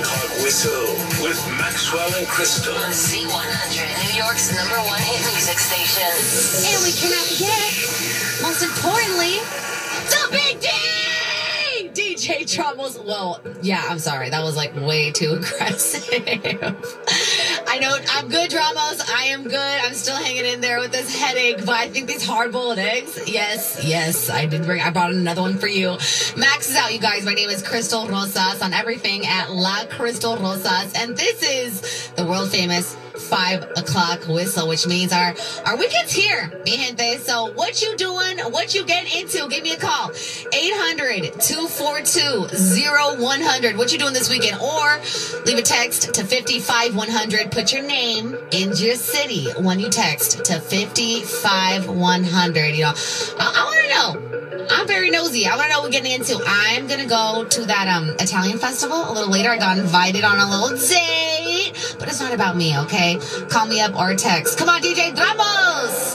o'clock whistle with Maxwell and Crystal. On Z100, New York's number one hit music station. And we cannot forget, most importantly, the Big D! DJ Troubles. Well, yeah, I'm sorry. That was like way too aggressive. I know I'm good, Dramos. I am good. I'm still hanging in there with this headache, but I think these hard boiled eggs. Yes, yes, I did bring, I brought another one for you. Max is out, you guys. My name is Crystal Rosas on everything at La Crystal Rosas. And this is the world famous five o'clock whistle, which means our, our weekend's here, mi gente. So what you doing? What you getting into? Give me a call. 800-242-0100. What you doing this weekend? Or leave a text to 55100. Put your name in your city when you text to 55100. You know, I, I want to know. I'm very nosy. I want to know what we're getting into. I'm to go to that um Italian festival a little later. I got invited on a little date, but it's not about me, okay? Call me up or text. Come on, DJ Dramos!